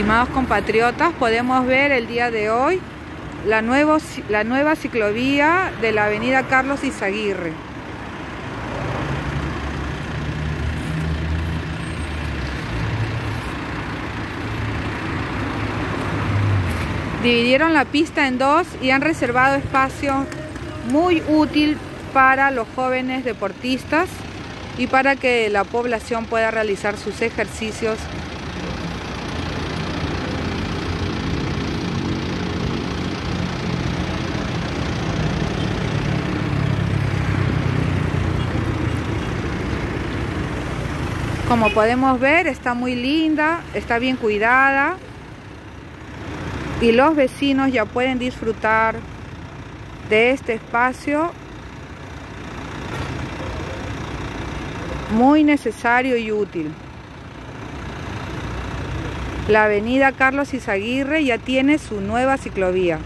Estimados compatriotas, podemos ver el día de hoy la, nuevo, la nueva ciclovía de la avenida Carlos Izaguirre. Dividieron la pista en dos y han reservado espacio muy útil para los jóvenes deportistas y para que la población pueda realizar sus ejercicios Como podemos ver, está muy linda, está bien cuidada y los vecinos ya pueden disfrutar de este espacio muy necesario y útil. La avenida Carlos Izaguirre ya tiene su nueva ciclovía.